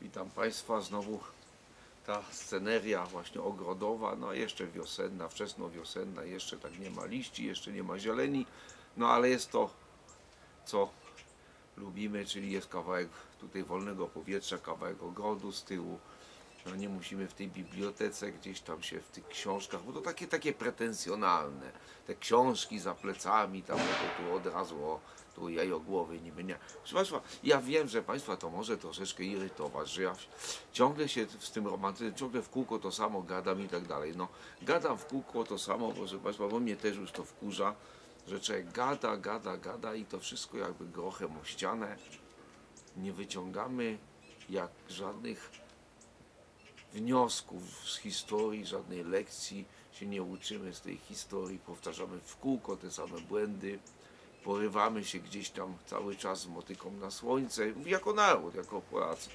Witam Państwa, znowu ta sceneria właśnie ogrodowa, no jeszcze wiosenna, wczesnowiosenna, jeszcze tak nie ma liści, jeszcze nie ma zieleni, no ale jest to, co lubimy, czyli jest kawałek tutaj wolnego powietrza, kawałek ogrodu z tyłu, no nie musimy w tej bibliotece gdzieś tam się w tych książkach, bo to takie takie pretensjonalne, te książki za plecami, tam no to tu od razu o, tu jajogłowy niby nie. Proszę Państwa, ja wiem, że Państwa to może troszeczkę irytować, że ja ciągle się z tym romantyzmem, ciągle w kółko to samo gadam i tak dalej. No, gadam w kółko to samo, proszę Państwa, bo mnie też już to wkurza, że człowiek gada, gada, gada i to wszystko jakby grochem o ścianę. Nie wyciągamy jak żadnych wniosków z historii, żadnej lekcji się nie uczymy z tej historii, powtarzamy w kółko te same błędy, porywamy się gdzieś tam cały czas motyką na słońce, jako naród, jako Polacy,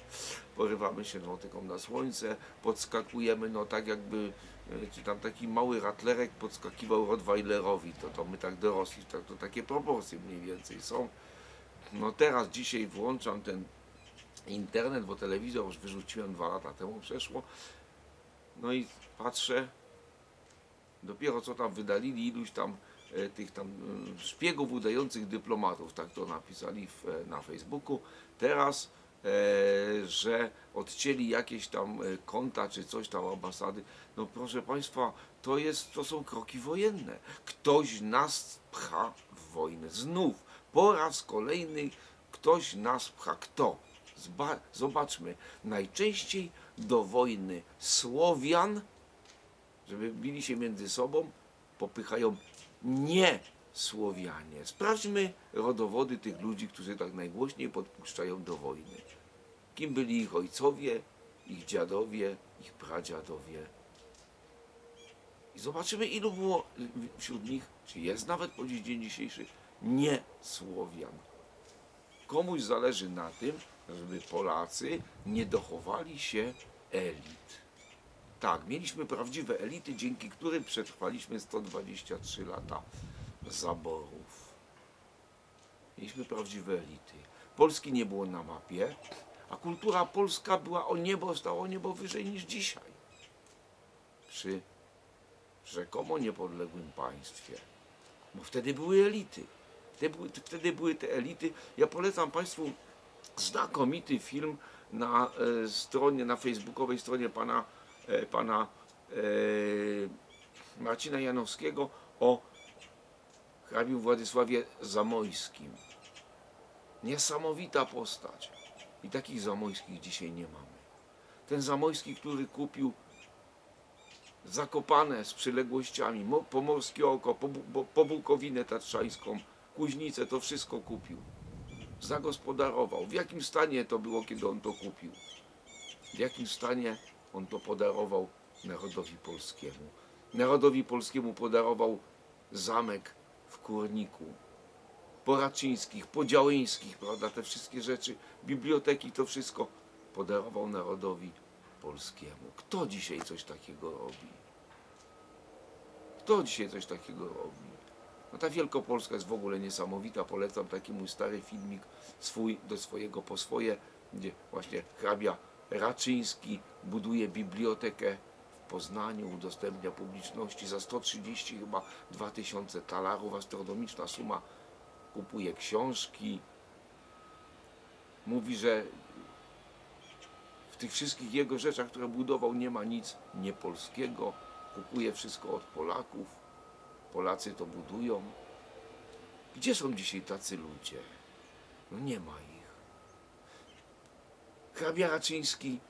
porywamy się motyką na słońce, podskakujemy, no tak jakby, e, czy tam taki mały ratlerek podskakiwał Rottweilerowi, to, to my tak dorośli, tak, to takie proporcje mniej więcej są. No teraz, dzisiaj włączam ten internet, bo telewizor już wyrzuciłem dwa lata temu przeszło. No i patrzę, dopiero co tam wydalili iluś tam e, tych tam e, szpiegów udających dyplomatów, tak to napisali w, e, na Facebooku. Teraz, e, że odcięli jakieś tam e, konta czy coś tam ambasady. No proszę Państwa, to, jest, to są kroki wojenne. Ktoś nas pcha w wojnę. Znów, po raz kolejny ktoś nas pcha. Kto? Zobaczmy, najczęściej do wojny Słowian, żeby bili się między sobą, popychają nie Słowianie. Sprawdźmy rodowody tych ludzi, którzy tak najgłośniej podpuszczają do wojny. Kim byli ich ojcowie, ich dziadowie, ich pradziadowie. I zobaczymy, ilu było wśród nich, czy jest nawet po dziś dzień dzisiejszy, nie Słowian. Komuś zależy na tym, żeby Polacy nie dochowali się elit. Tak, mieliśmy prawdziwe elity, dzięki którym przetrwaliśmy 123 lata zaborów. Mieliśmy prawdziwe elity. Polski nie było na mapie, a kultura polska była o niebo, stała o niebo wyżej niż dzisiaj. Przy rzekomo niepodległym państwie. Bo wtedy były elity. Wtedy były, wtedy były te elity. Ja polecam Państwu znakomity film na e, stronie, na facebookowej stronie pana, e, pana e, Marcina Janowskiego o hrabiu Władysławie Zamojskim. Niesamowita postać. I takich Zamojskich dzisiaj nie mamy. Ten Zamojski, który kupił Zakopane z przyległościami, Mo- Pomorskie Oko, Pobu- Pobukowinę Tatrzańską, Kuźnicę, to wszystko kupił zagospodarował. W jakim stanie to było, kiedy on to kupił? W jakim stanie on to podarował narodowi polskiemu? Narodowi polskiemu podarował zamek w Kurniku, Poraczyńskich, Podziałyńskich, prawda, te wszystkie rzeczy, biblioteki, to wszystko podarował narodowi polskiemu. Kto dzisiaj coś takiego robi? Kto dzisiaj coś takiego robi? No ta Wielkopolska jest w ogóle niesamowita. Polecam taki mój stary filmik swój do swojego po swoje, gdzie właśnie hrabia Raczyński buduje bibliotekę w Poznaniu, udostępnia publiczności za 130 chyba 2000 talarów, astronomiczna suma. Kupuje książki. Mówi, że w tych wszystkich jego rzeczach, które budował, nie ma nic niepolskiego. Kupuje wszystko od Polaków. Polacy to budują. Gdzie są dzisiaj tacy ludzie? No nie ma ich. Hrabia Raczyński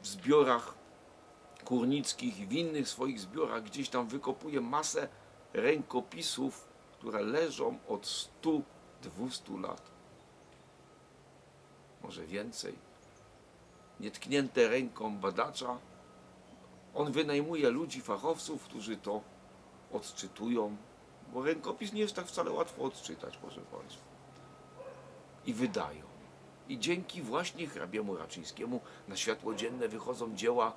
w zbiorach kurnickich i w innych swoich zbiorach gdzieś tam wykopuje masę rękopisów, które leżą od 100-200 lat. Może więcej. Nietknięte ręką badacza. On wynajmuje ludzi, fachowców, którzy to odczytują, bo rękopis nie jest tak wcale łatwo odczytać, proszę Państwa. I wydają. I dzięki właśnie hrabiemu Raczyńskiemu na światło dzienne wychodzą dzieła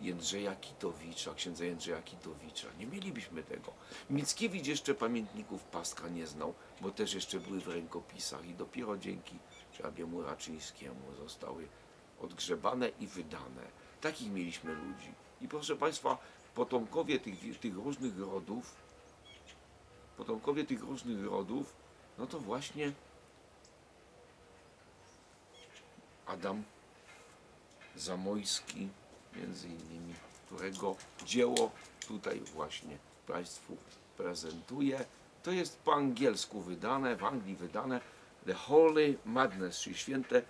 Jędrzeja Kitowicza, księdza Jędrzeja Kitowicza. Nie mielibyśmy tego. Mickiewicz jeszcze pamiętników Pastka nie znał, bo też jeszcze były w rękopisach i dopiero dzięki hrabiemu Raczyńskiemu zostały odgrzebane i wydane. Takich mieliśmy ludzi. I proszę Państwa, potomkowie tych, tych różnych rodów, potomkowie tych różnych rodów, no to właśnie Adam Zamojski, między innymi, którego dzieło tutaj właśnie Państwu prezentuję. To jest po angielsku wydane, w Anglii wydane The Holy Madness, czyli święte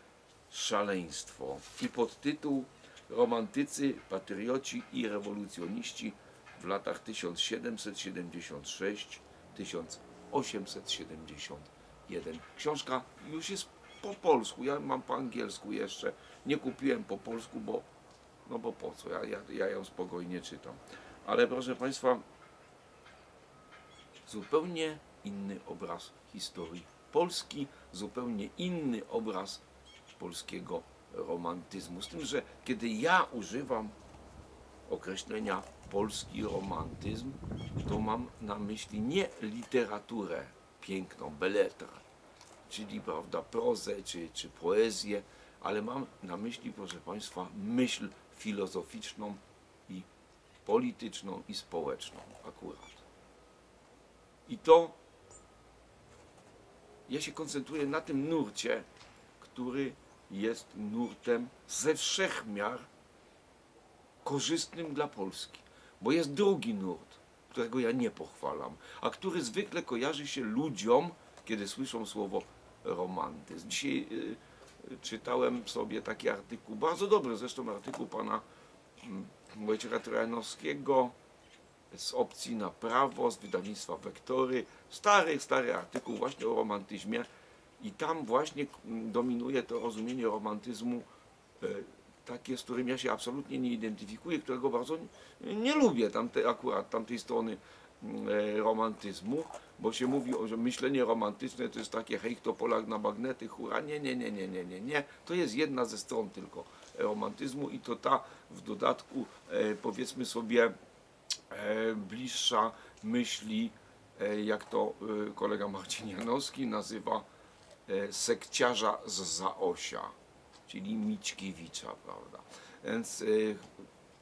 szaleństwo. I podtytuł Romantycy, patrioci i rewolucjoniści w latach 1776-1871. Książka już jest po polsku, ja mam po angielsku jeszcze. Nie kupiłem po polsku, bo no bo po co, ja, ja, ja ją spokojnie czytam. Ale proszę Państwa, zupełnie inny obraz historii Polski, zupełnie inny obraz polskiego romantyzmu. Z tym, że kiedy ja używam określenia polski romantyzm, to mam na myśli nie literaturę piękną, beletra, czyli prawda, prozę czy, czy poezję, ale mam na myśli, proszę Państwa, myśl filozoficzną i polityczną i społeczną akurat. I to ja się koncentruję na tym nurcie, który jest nurtem ze wszech miar korzystnym dla Polski. Bo jest drugi nurt, którego ja nie pochwalam, a który zwykle kojarzy się ludziom, kiedy słyszą słowo romantyzm. Dzisiaj y, czytałem sobie taki artykuł, bardzo dobry zresztą artykuł pana y, Wojciecha Trojanowskiego z opcji na prawo, z wydawnictwa Wektory. Stary, stary artykuł właśnie o romantyzmie i tam właśnie dominuje to rozumienie romantyzmu e, takie, z którym ja się absolutnie nie identyfikuję, którego bardzo nie, lubię tamte, akurat tamtej strony e, romantyzmu, bo się mówi, że myślenie romantyczne to jest takie hej, to Polak na bagnety, hura, nie, nie, nie, nie, nie, nie, nie, to jest jedna ze stron tylko romantyzmu i to ta w dodatku e, powiedzmy sobie bliższa myśli, jak to kolega Marcin Janowski nazywa sekciarza z Zaosia, czyli Mićkiewicza, prawda. Więc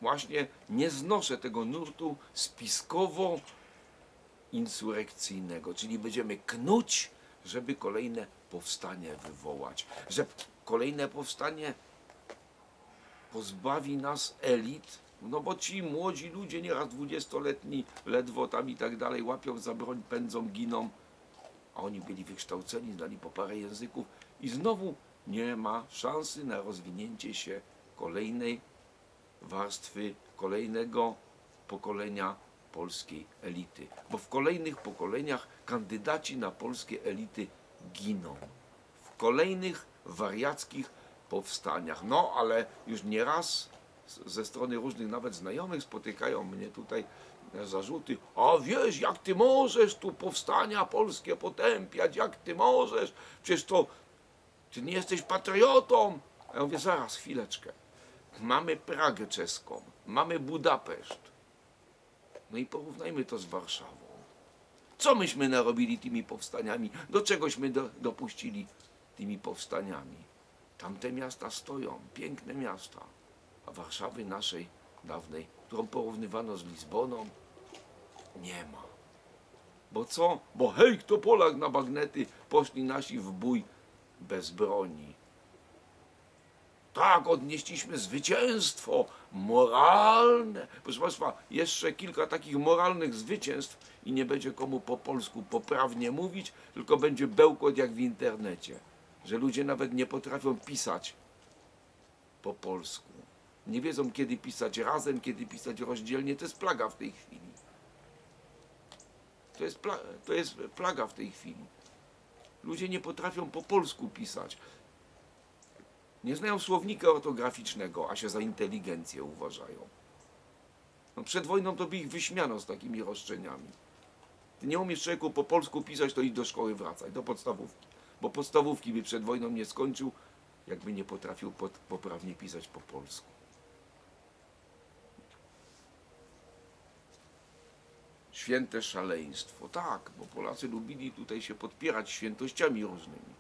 właśnie nie znoszę tego nurtu spiskowo-insurekcyjnego, czyli będziemy knuć, żeby kolejne powstanie wywołać, że kolejne powstanie pozbawi nas elit, no bo ci młodzi ludzie, nieraz dwudziestoletni, ledwo tam i tak dalej, łapią za broń, pędzą, giną, a oni byli wykształceni, znali po parę języków i znowu nie ma szansy na rozwinięcie się kolejnej warstwy, kolejnego pokolenia polskiej elity. Bo w kolejnych pokoleniach kandydaci na polskie elity giną. W kolejnych wariackich powstaniach. No, ale już nieraz ze strony różnych nawet znajomych spotykają mnie tutaj zarzuty, a wiesz, jak ty możesz tu powstania polskie potępiać, jak ty możesz, przecież to ty nie jesteś patriotą. A ja mówię, zaraz, chwileczkę. Mamy Pragę czeską, mamy Budapeszt. No i porównajmy to z Warszawą. Co myśmy narobili tymi powstaniami? Do czegośmy do, dopuścili tymi powstaniami? Tamte miasta stoją, piękne miasta, a Warszawy naszej dawnej, którą porównywano z Lizboną, nie ma. Bo co? Bo hej, kto Polak na bagnety, poszli nasi w bój bez broni. Tak, odnieśliśmy zwycięstwo moralne. Proszę Państwa, jeszcze kilka takich moralnych zwycięstw i nie będzie komu po polsku poprawnie mówić, tylko będzie bełkot jak w internecie, że ludzie nawet nie potrafią pisać po polsku. Nie wiedzą, kiedy pisać razem, kiedy pisać rozdzielnie. To jest plaga w tej chwili. To jest, to jest plaga w tej chwili. Ludzie nie potrafią po polsku pisać. Nie znają słownika ortograficznego, a się za inteligencję uważają. No przed wojną to by ich wyśmiano z takimi roszczeniami. Ty nie umiesz człowieku po polsku pisać, to idź do szkoły wracaj, do podstawówki. Bo podstawówki by przed wojną nie skończył, jakby nie potrafił poprawnie pisać po polsku. Święte szaleństwo. Tak, bo Polacy lubili tutaj się podpierać świętościami różnymi.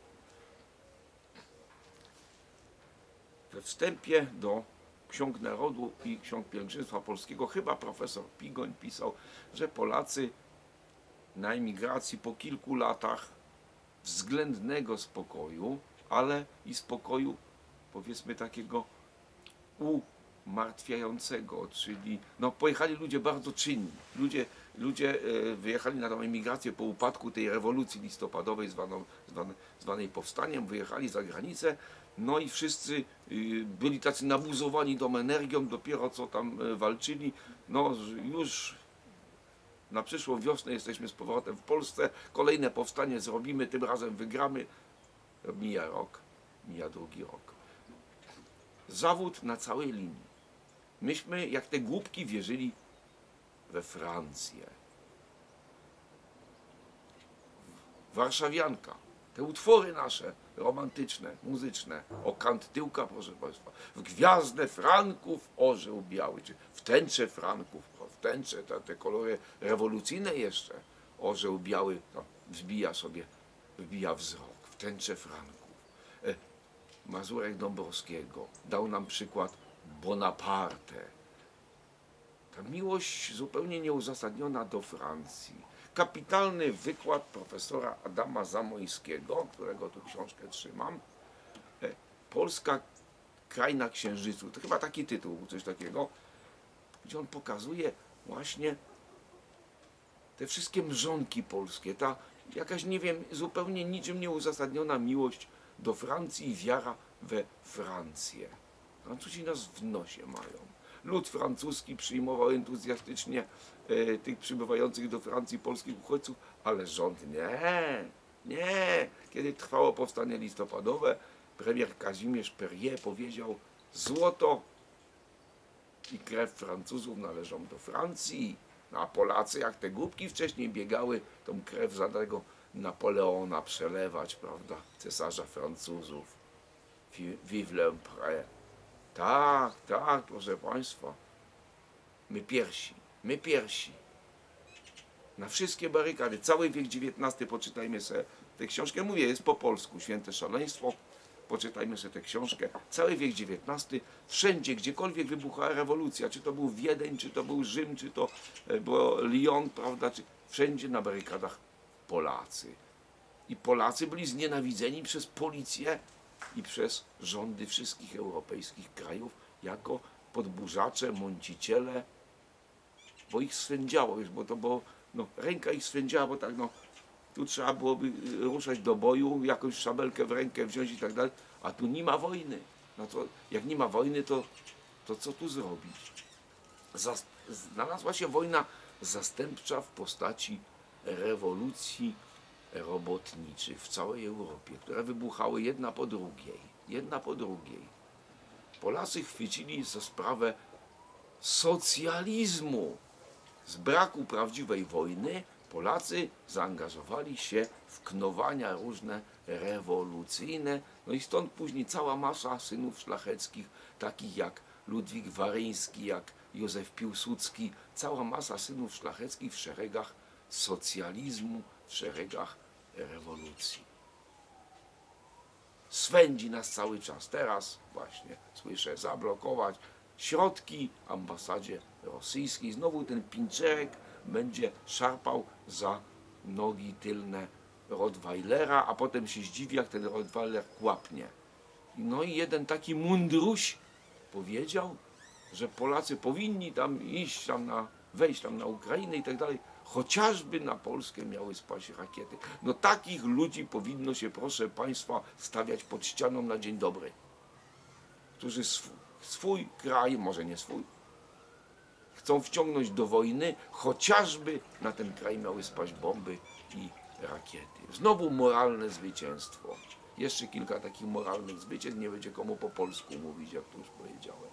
we wstępie do ksiąg narodu i ksiąg pielgrzymstwa polskiego chyba profesor Pigoń pisał, że Polacy na emigracji po kilku latach względnego spokoju, ale i spokoju powiedzmy takiego umartwiającego, czyli no, pojechali ludzie bardzo czynni. Ludzie, ludzie e, wyjechali na tą emigrację po upadku tej rewolucji listopadowej zwaną, zwanej, powstaniem, wyjechali za granicę, no i wszyscy y, byli tacy nabuzowani tą energią, dopiero co tam e, walczyli, no już na przyszłą wiosnę jesteśmy z powrotem w Polsce, kolejne powstanie zrobimy, tym razem wygramy. Mija rok, mija drugi rok. Zawód na całej linii. Myśmy jak te głupki wierzyli we Francję. Warszawianka. Te utwory nasze romantyczne, muzyczne, o kant tyłka, proszę Państwa, w gwiazdę Franków orzeł biały, czy w tęczę Franków, w tęczę, te, te kolory rewolucyjne jeszcze, orzeł biały no, wzbija sobie, wbija wzrok, w tęczę Franków. E, Mazurek Dąbrowskiego dał nam przykład Bonaparte. Miłość zupełnie nieuzasadniona do Francji. Kapitalny wykład profesora Adama Zamojskiego, którego tu książkę trzymam. E, Polska kraj na księżycu. To chyba taki tytuł, coś takiego, gdzie on pokazuje właśnie te wszystkie mrzonki polskie, ta jakaś, nie wiem, zupełnie niczym nieuzasadniona miłość do Francji i wiara we Francję. Francuzi nas w nosie mają. Lud francuski przyjmował entuzjastycznie e, tych przybywających do Francji polskich uchodźców, ale rząd nie, nie. Kiedy trwało powstanie listopadowe, premier Kazimierz Perrier powiedział złoto i krew Francuzów należą do Francji, no a Polacy jak te głupki wcześniej biegały tą krew za tego Napoleona przelewać, prawda, cesarza Francuzów. Vive l'Empereur. Tak, tak, proszę Państwa. My pierwsi, my pierwsi. Na wszystkie barykady, cały wiek XIX, poczytajmy sobie tę książkę. Mówię, jest po polsku, Święte Szaleństwo. Poczytajmy sobie tę książkę. Cały wiek XIX, wszędzie, gdziekolwiek wybuchała rewolucja, czy to był Wiedeń, czy to był Rzym, czy to e, było Lyon, prawda, czy wszędzie na barykadach Polacy. I Polacy byli znienawidzeni przez policję i przez rządy wszystkich europejskich krajów jako podburzacze, mąciciele, bo ich swędziało, wiesz, bo to było, no, ręka ich swędziała, bo tak, no, tu trzeba byłoby ruszać do boju, jakąś szabelkę w rękę wziąć i tak dalej, a tu nie ma wojny. No to, jak nie ma wojny, to, to co tu zrobić? Zas znalazła się wojna zastępcza w postaci rewolucji robotniczych w całej Europie, które wybuchały jedna po drugiej, jedna po drugiej. Polacy chwycili za sprawę socjalizmu. Z braku prawdziwej wojny Polacy zaangażowali się w knowania różne rewolucyjne, no i stąd później cała masa synów szlacheckich, takich jak Ludwik Waryński, jak Józef Piłsudski, cała masa synów szlacheckich w szeregach socjalizmu, w szeregach rewolucji. Swędzi nas cały czas. Teraz właśnie słyszę zablokować środki ambasadzie rosyjskiej. Znowu ten pinczerek będzie szarpał za nogi tylne Rottweilera, a potem się zdziwi, jak ten Rottweiler kłapnie. No i jeden taki mundruś powiedział, że Polacy powinni tam iść tam na, wejść tam na Ukrainę i tak dalej chociażby na Polskę miały spaść rakiety. No takich ludzi powinno się, proszę Państwa, stawiać pod ścianą na dzień dobry. Którzy swój, swój kraj, może nie swój, chcą wciągnąć do wojny, chociażby na ten kraj miały spaść bomby i rakiety. Znowu moralne zwycięstwo. Jeszcze kilka takich moralnych zwycięstw, nie będzie komu po polsku mówić, jak tu już powiedziałem.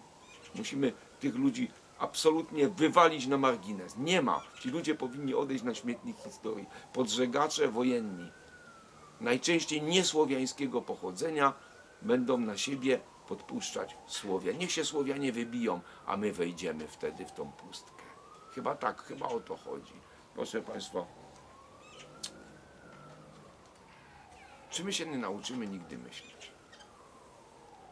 Musimy tych ludzi absolutnie wywalić na margines. Nie ma. Ci ludzie powinni odejść na śmietnik historii. Podżegacze wojenni, najczęściej niesłowiańskiego pochodzenia, będą na siebie podpuszczać Słowia. Niech się Słowianie wybiją, a my wejdziemy wtedy w tą pustkę. Chyba tak, chyba o to chodzi. Proszę Państwa, czy my się nie nauczymy nigdy myśleć?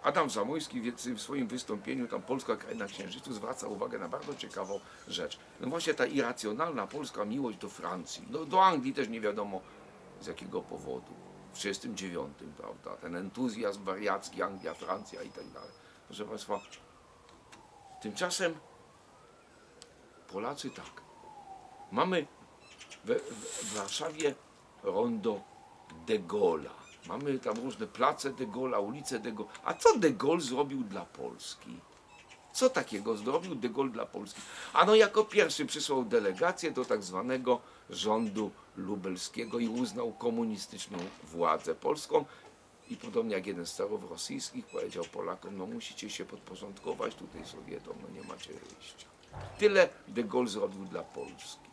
Adam Zamojski w swoim wystąpieniu, tam Polska kraj na Księżycu, zwraca uwagę na bardzo ciekawą rzecz. No właśnie ta irracjonalna polska miłość do Francji, no do Anglii też nie wiadomo z jakiego powodu. W 1939, prawda? Ten entuzjazm wariacki, Anglia, Francja i tak dalej. Proszę Państwa, tymczasem Polacy tak. Mamy we, w Warszawie rondo de Gaulle'a. Mamy tam różne place de Gaulle'a, ulice de Gaulle. A co de Gaulle zrobił dla Polski? Co takiego zrobił de Gaulle dla Polski? Ano jako pierwszy przysłał delegację do tak zwanego rządu lubelskiego i uznał komunistyczną władzę polską. I podobnie jak jeden z carów rosyjskich powiedział Polakom, no musicie się podporządkować tutaj Sowietom, no nie macie wyjścia. Tyle de Gaulle zrobił dla Polski.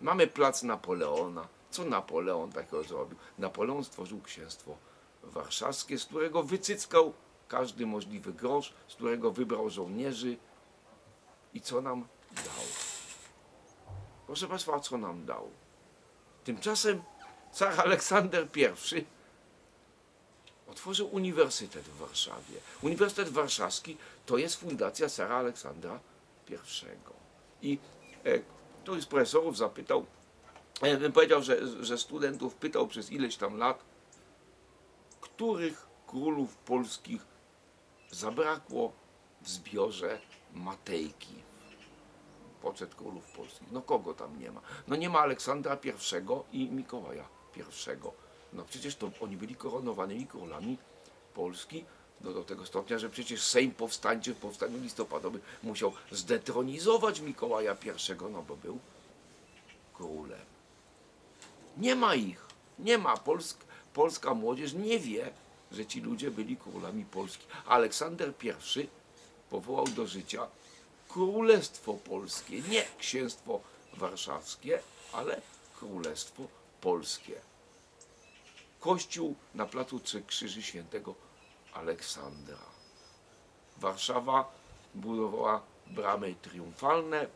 Mamy plac Napoleona. Co Napoleon takiego zrobił? Napoleon stworzył księstwo warszawskie, z którego wycyckał każdy możliwy grosz, z którego wybrał żołnierzy i co nam dał. Proszę Państwa, co nam dał? Tymczasem car Aleksander I otworzył Uniwersytet w Warszawie. Uniwersytet Warszawski to jest fundacja cara Aleksandra I. I e, któryś z profesorów zapytał, bym powiedział, że, że studentów pytał przez ileś tam lat, których królów polskich zabrakło w zbiorze Matejki. Poczet królów polskich. No kogo tam nie ma? No nie ma Aleksandra I i Mikołaja I. No przecież to oni byli koronowanymi królami Polski no do tego stopnia, że przecież Sejm powstańczy w powstaniu listopadowym musiał zdetronizować Mikołaja I, no bo był królem. Nie ma ich. Nie ma. Polsk, polska młodzież nie wie, że ci ludzie byli królami Polski. Aleksander I powołał do życia Królestwo Polskie, nie Księstwo Warszawskie, ale Królestwo Polskie. Kościół na placu Trzech Krzyży Świętego Aleksandra. Warszawa budowała bramy triumfalne,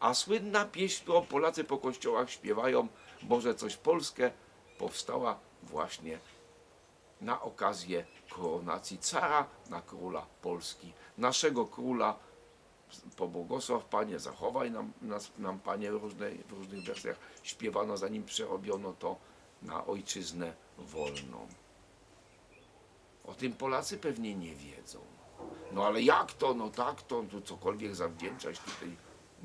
a słynna pieśń, którą Polacy po kościołach śpiewają, Boże coś Polskie, powstała właśnie na okazję koronacji cara na króla Polski. Naszego króla pobłogosław Panie, zachowaj nam, nas, nam Panie w, różnej, w różnych wersjach śpiewano, zanim przerobiono to na ojczyznę wolną. O tym Polacy pewnie nie wiedzą. No ale jak to, no tak to, to cokolwiek zawdzięczać tutaj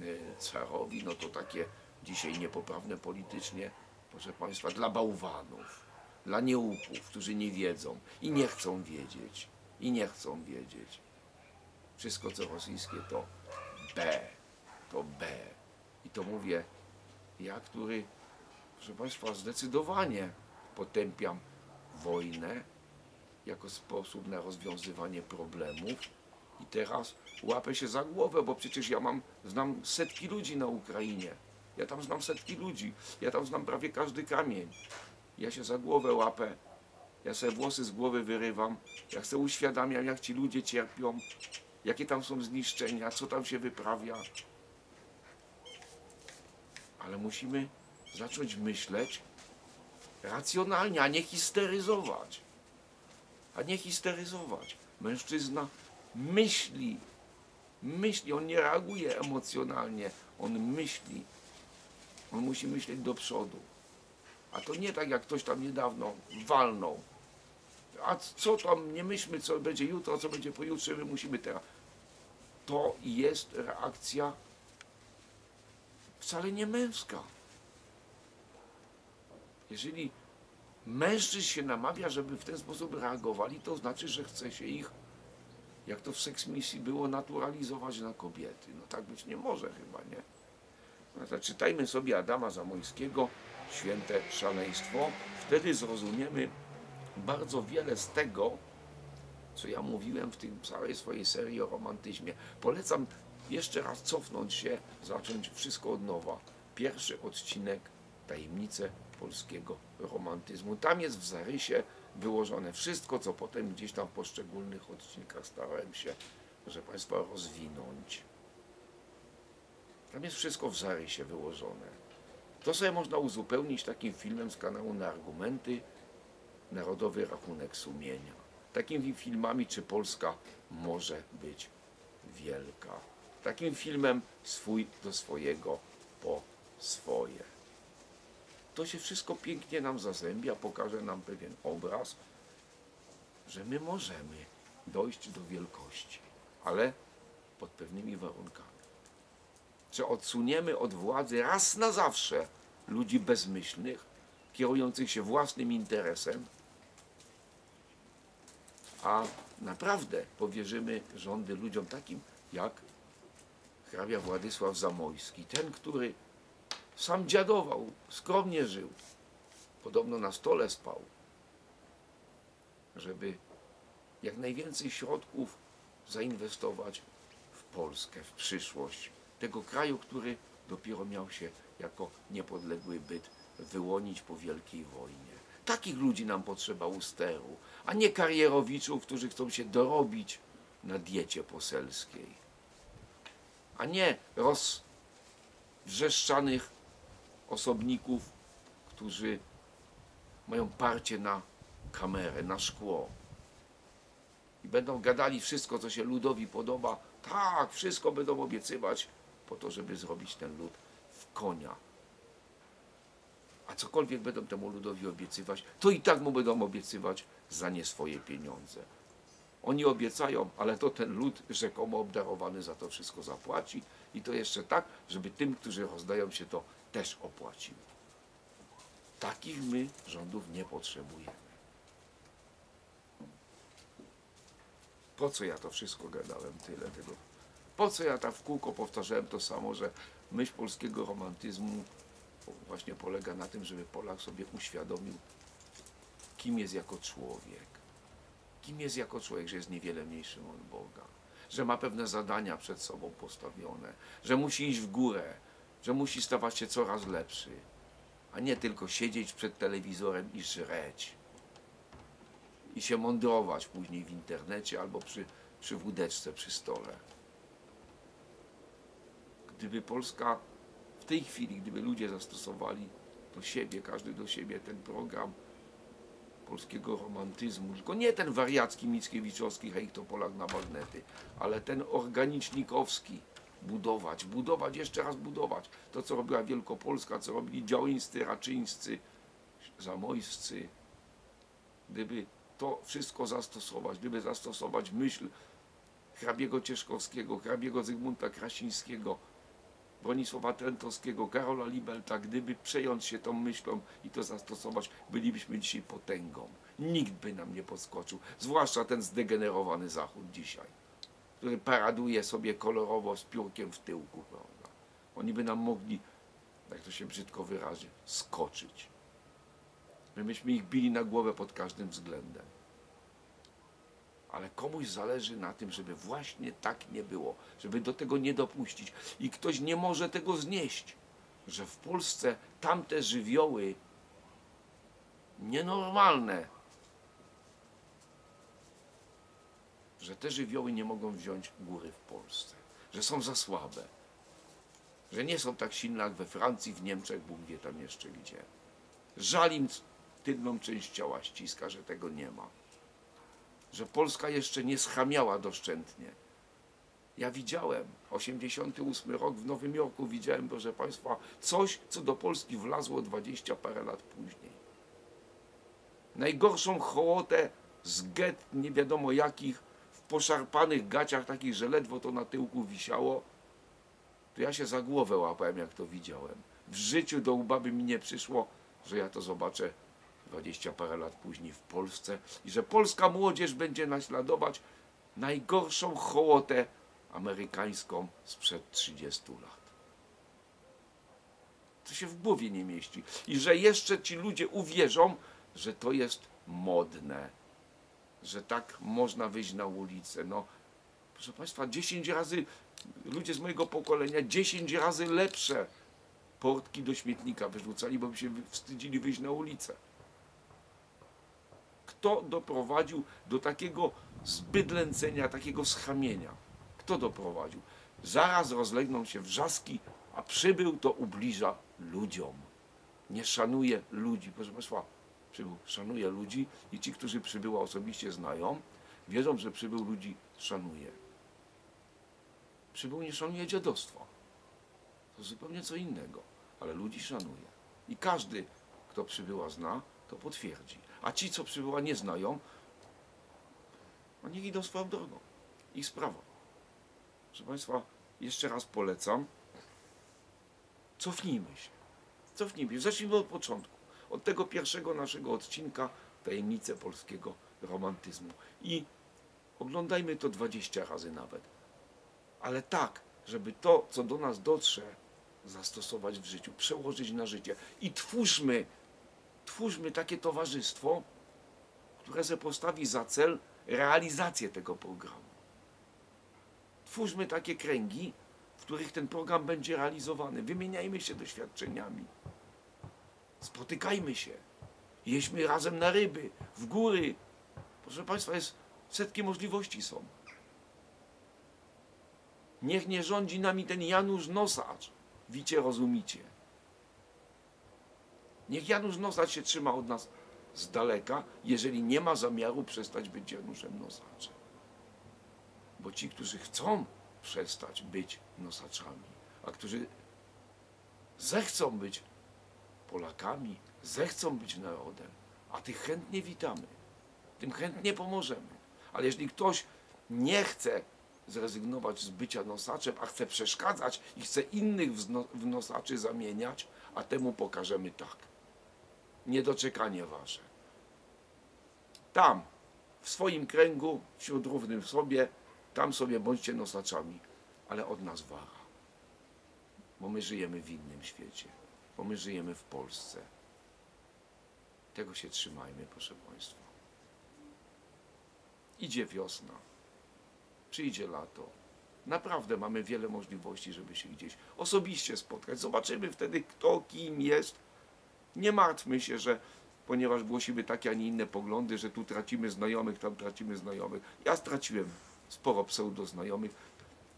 e, carowi, no to takie dzisiaj niepoprawne politycznie, proszę Państwa, dla bałwanów, dla nieupów, którzy nie wiedzą i nie chcą wiedzieć, i nie chcą wiedzieć. Wszystko co rosyjskie to B, to B. I to mówię, ja, który, proszę Państwa, zdecydowanie potępiam wojnę, jako sposób na rozwiązywanie problemów. I teraz łapę się za głowę, bo przecież ja mam, znam setki ludzi na Ukrainie. Ja tam znam setki ludzi. Ja tam znam prawie każdy kamień. Ja się za głowę łapę. Ja sobie włosy z głowy wyrywam. Ja chcę uświadamiam, jak ci ludzie cierpią, jakie tam są zniszczenia, co tam się wyprawia. Ale musimy zacząć myśleć racjonalnie, a nie histeryzować a nie histeryzować. Mężczyzna myśli, myśli, on nie reaguje emocjonalnie, on myśli. On musi myśleć do przodu. A to nie tak jak ktoś tam niedawno walnął. A co tam, nie myślmy co będzie jutro, co będzie pojutrze, my musimy teraz. To jest reakcja wcale nie męska. Jeżeli mężczyzn się namawia, żeby w ten sposób reagowali, to znaczy, że chce się ich, jak to w seksmisji było, naturalizować na kobiety. No tak być nie może chyba, nie? No to czytajmy sobie Adama Zamojskiego, Święte Szaleństwo. Wtedy zrozumiemy bardzo wiele z tego, co ja mówiłem w tej całej swojej serii o romantyzmie. Polecam jeszcze raz cofnąć się, zacząć wszystko od nowa. Pierwszy odcinek Tajemnice polskiego romantyzmu. Tam jest w zarysie wyłożone wszystko, co potem gdzieś tam w poszczególnych odcinkach starałem się, proszę Państwa, rozwinąć. Tam jest wszystko w zarysie wyłożone. To sobie można uzupełnić takim filmem z kanału na argumenty Narodowy Rachunek Sumienia. takimi filmami, czy Polska może być wielka. Takim filmem swój do swojego po swoje. To się wszystko pięknie nam zazębia, pokaże nam pewien obraz, że my możemy dojść do wielkości, ale pod pewnymi warunkami. Czy odsuniemy od władzy raz na zawsze ludzi bezmyślnych, kierujących się własnym interesem, a naprawdę powierzymy rządy ludziom takim jak hrabia Władysław Zamojski, ten, który sam dziadował, skromnie żył, podobno na stole spał, żeby jak najwięcej środków zainwestować w Polskę, w przyszłość tego kraju, który dopiero miał się jako niepodległy byt wyłonić po Wielkiej Wojnie. Takich ludzi nam potrzeba u steru, a nie karierowiczów, którzy chcą się dorobić na diecie poselskiej, a nie rozwrzeszczanych osobników, którzy mają parcie na kamerę, na szkło i będą gadali wszystko, co się ludowi podoba. Tak, wszystko będą obiecywać po to, żeby zrobić ten lud w konia. A cokolwiek będą temu ludowi obiecywać, to i tak mu będą obiecywać za nie swoje pieniądze. Oni obiecają, ale to ten lud rzekomo obdarowany za to wszystko zapłaci i to jeszcze tak, żeby tym, którzy rozdają się to też opłacił. Takich my rządów nie potrzebujemy. Po co ja to wszystko gadałem, tyle tego? Po co ja tak w kółko powtarzałem to samo, że myśl polskiego romantyzmu właśnie polega na tym, żeby Polak sobie uświadomił, kim jest jako człowiek. Kim jest jako człowiek, że jest niewiele mniejszym od Boga. Że ma pewne zadania przed sobą postawione, że musi iść w górę, że musi stawać się coraz lepszy, a nie tylko siedzieć przed telewizorem i żreć. I się mądrować później w internecie albo przy, przy wódeczce przy stole. Gdyby Polska w tej chwili, gdyby ludzie zastosowali do siebie, każdy do siebie ten program polskiego romantyzmu, tylko nie ten wariacki Mickiewiczowski, hej to Polak na magnety, ale ten organicznikowski, budować, budować, jeszcze raz budować. To, co robiła Wielkopolska, co robili działińscy, raczyńscy, zamojscy. Gdyby to wszystko zastosować, gdyby zastosować myśl hrabiego Cieszkowskiego, hrabiego Zygmunta Krasińskiego, Bronisława Trentowskiego, Karola Libelta, gdyby przejąć się tą myślą i to zastosować, bylibyśmy dzisiaj potęgą. Nikt by nam nie podskoczył, zwłaszcza ten zdegenerowany Zachód dzisiaj, który paraduje sobie kolorowo z piórkiem w tyłku, prawda? Oni by nam mogli, jak to się brzydko wyrazi, skoczyć. My byśmy ich bili na głowę pod każdym względem ale komuś zależy na tym, żeby właśnie tak nie było, żeby do tego nie dopuścić. I ktoś nie może tego znieść, że w Polsce tamte żywioły nienormalne, że te żywioły nie mogą wziąć góry w Polsce, że są za słabe, że nie są tak silne jak we Francji, w Niemczech, Bóg wie tam jeszcze gdzie. Żal im tylną część ciała ściska, że tego nie ma że Polska jeszcze nie schamiała doszczętnie. Ja widziałem, 88 rok w Nowym Jorku widziałem, proszę Państwa, coś, co do Polski wlazło 20 parę lat później. Najgorszą hołotę z get nie wiadomo jakich, w poszarpanych gaciach takich, że ledwo to na tyłku wisiało, to ja się za głowę łapałem, jak to widziałem. W życiu do łba by mi nie przyszło, że ja to zobaczę dwadzieścia parę lat później w Polsce i że polska młodzież będzie naśladować najgorszą hołotę amerykańską sprzed 30 lat. To się w głowie nie mieści. I że jeszcze ci ludzie uwierzą, że to jest modne, że tak można wyjść na ulicę. No, proszę Państwa, 10 razy, ludzie z mojego pokolenia, 10 razy lepsze portki do śmietnika wyrzucali, bo by się wstydzili wyjść na ulicę. Kto doprowadził do takiego zbydlęcenia, takiego schamienia? Kto doprowadził? Zaraz rozlegną się wrzaski, a przybył to ubliża ludziom. Nie szanuje ludzi. Proszę Państwa, Przybył szanuje ludzi i ci, którzy przybyła osobiście znają, wierzą, że przybył ludzi szanuje. Przybył nie szanuje dziadostwa. To zupełnie co innego, ale ludzi szanuje. I każdy, kto przybyła zna, to potwierdzi. A ci, co przybyła nie znają, niech idą swoją drogą. Ich sprawa. Proszę Państwa, jeszcze raz polecam. Cofnijmy się. Cofnijmy się. Zacznijmy od początku. Od tego pierwszego naszego odcinka Tajemnice polskiego romantyzmu. I oglądajmy to 20 razy nawet. Ale tak, żeby to, co do nas dotrze, zastosować w życiu, przełożyć na życie. I twórzmy, twórzmy takie towarzystwo, które se postawi za cel realizację tego programu. Twórzmy takie kręgi, w których ten program będzie realizowany. Wymieniajmy się doświadczeniami. Spotykajmy się. Jedźmy razem na ryby, w góry. Proszę Państwa, jest setki możliwości są. Niech nie rządzi nami ten Janusz Nosacz. Wicie, rozumicie. Niech Janusz Nosacz się trzyma od nas z daleka, jeżeli nie ma zamiaru przestać być Januszem Nosaczem. Bo ci, którzy chcą przestać być nosaczami, a którzy zechcą być Polakami, zechcą być narodem, a tych chętnie witamy, tym chętnie pomożemy. Ale jeżeli ktoś nie chce zrezygnować z bycia nosaczem, a chce przeszkadzać i chce innych w no- nosaczy zamieniać, a temu pokażemy tak. Niedoczekanie wasze. Tam, w swoim kręgu, wśród równym sobie, tam sobie bądźcie nosaczami, ale od nas wara. Bo my żyjemy w innym świecie, bo my żyjemy w Polsce. Tego się trzymajmy, proszę Państwa. Idzie wiosna, przyjdzie lato. Naprawdę mamy wiele możliwości, żeby się gdzieś osobiście spotkać. Zobaczymy wtedy, kto kim jest. Nie martwmy się, że ponieważ głosimy takie, a nie inne poglądy, że tu tracimy znajomych, tam tracimy znajomych. Ja straciłem sporo pseudoznajomych.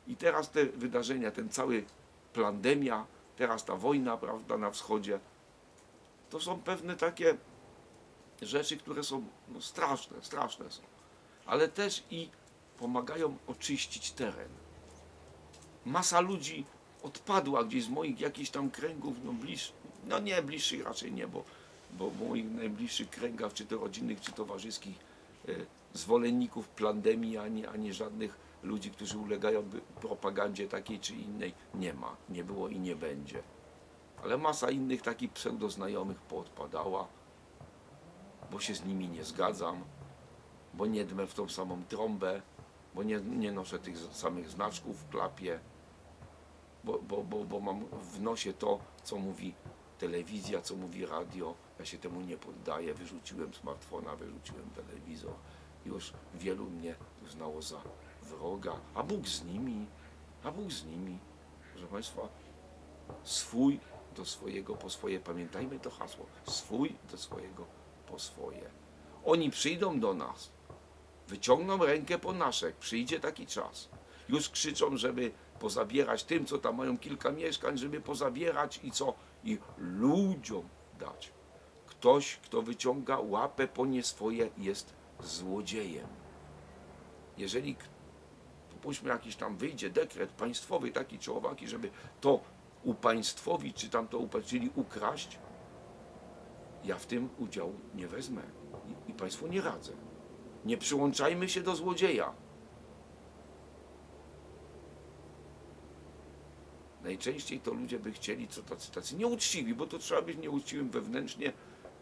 I teraz te wydarzenia, ten cały pandemia, teraz ta wojna, prawda, na wschodzie, to są pewne takie rzeczy, które są no, straszne, straszne są. Ale też i pomagają oczyścić teren. Masa ludzi odpadła gdzieś z moich jakichś tam kręgów, no bliż, no nie bliższych raczej nie, bo, bo moich najbliższych kręgach, czy to rodzinnych, czy towarzyskich, e, zwolenników pandemii, ani, ani żadnych ludzi, którzy ulegają propagandzie takiej czy innej, nie ma, nie było i nie będzie. Ale masa innych takich pseudoznajomych poodpadała, bo się z nimi nie zgadzam, bo nie dmę w tą samą trąbę, bo nie, nie noszę tych samych znaczków w klapie, bo, bo, bo, bo mam w nosie to, co mówi telewizja, co mówi radio. Ja się temu nie poddaję. Wyrzuciłem smartfona, wyrzuciłem telewizor. Już wielu mnie uznało za wroga, a Bóg z nimi, a Bóg z nimi. Proszę Państwa, swój do swojego po swoje. Pamiętajmy to hasło. Swój do swojego po swoje. Oni przyjdą do nas, wyciągną rękę po nasze, jak przyjdzie taki czas. Już krzyczą, żeby pozabierać tym, co tam mają kilka mieszkań, żeby pozabierać i co? I ludziom dać. Ktoś, kto wyciąga łapę po nie swoje, jest złodziejem. Jeżeli, popuśćmy jakiś tam wyjdzie dekret państwowy, taki czy owaki, żeby to upaństwowić, czy tam to czyli ukraść, ja w tym udziału nie wezmę i, i Państwu nie radzę. Nie przyłączajmy się do złodzieja. Najczęściej to ludzie by chcieli, co tacy, tacy nieuczciwi, bo to trzeba być nieuczciwym wewnętrznie,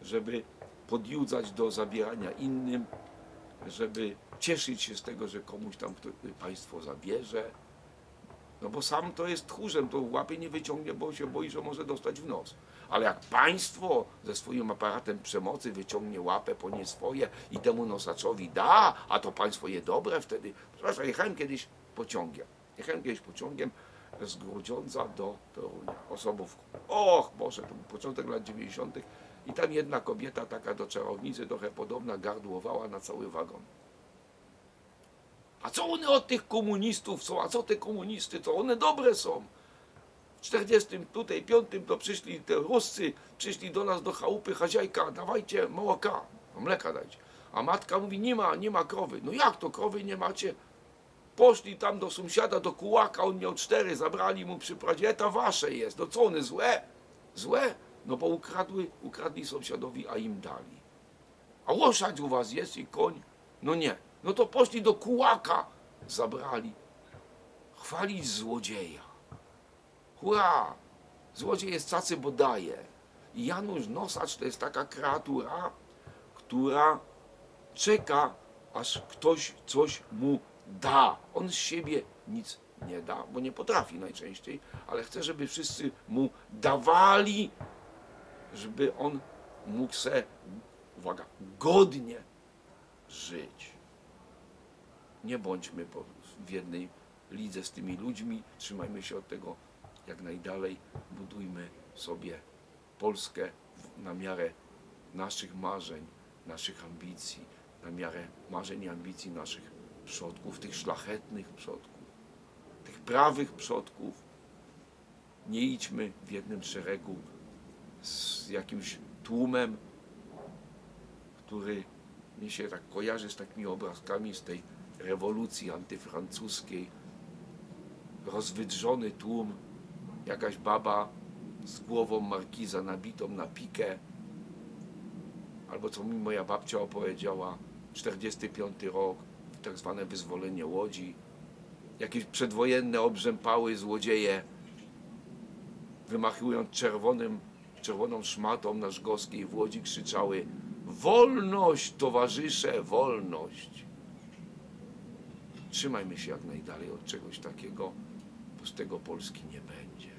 żeby podjudzać do zabierania innym, żeby cieszyć się z tego, że komuś tam kto, państwo zabierze. No bo sam to jest tchórzem, to łapy nie wyciągnie, bo się boi, że może dostać w nos. Ale jak państwo ze swoim aparatem przemocy wyciągnie łapę po nie swoje i temu nosaczowi da, a to państwo je dobre wtedy. Przepraszam, jechałem kiedyś pociągiem. Jechałem kiedyś pociągiem z Grudziądza do Torunia, osobówką. Och Boże, to był początek lat 90. I tam jedna kobieta, taka do czarownicy, trochę podobna, gardłowała na cały wagon. A co one od tych komunistów są? A co te komunisty? To one dobre są. 40 tutaj, 5 to przyszli te Ruscy, przyszli do nas do chałupy, chazajka, dawajcie mołoka, no mleka dajcie. A matka mówi, nie ma, nie ma krowy. No jak to, krowy nie macie? Poszli tam do sąsiada, do kułaka, on miał cztery, zabrali mu przyprowadzić, e, to wasze jest, no co one, złe? Złe? No bo ukradły, ukradli sąsiadowi, a im dali. A łoszadź u was jest i koń? No nie. No to poszli do kułaka, zabrali. Chwalić złodzieja. Hurra! Złodziej jest cacy, bo daje. I Janusz Nosacz to jest taka kreatura, która czeka, aż ktoś coś mu da. On z siebie nic nie da, bo nie potrafi najczęściej, ale chce, żeby wszyscy mu dawali, żeby on mógł se, uwaga, godnie żyć. Nie bądźmy w jednej lidze z tymi ludźmi, trzymajmy się od tego jak najdalej, budujmy sobie Polskę na miarę naszych marzeń, naszych ambicji, na miarę marzeń i ambicji naszych przodków, tych szlachetnych przodków, tych prawych przodków. Nie idźmy w jednym szeregu z jakimś tłumem, który mi się tak kojarzy z takimi obrazkami z tej rewolucji antyfrancuskiej. Rozwydrzony tłum, jakaś baba z głową markiza nabitą na pikę, albo co mi moja babcia opowiedziała, 45 rok, tak zwane wyzwolenie Łodzi, jakieś przedwojenne obrzępały złodzieje, wymachując czerwonym, czerwoną szmatą na Żgowskiej w Łodzi krzyczały wolność towarzysze, wolność. Trzymajmy się jak najdalej od czegoś takiego, bo z tego Polski nie będzie.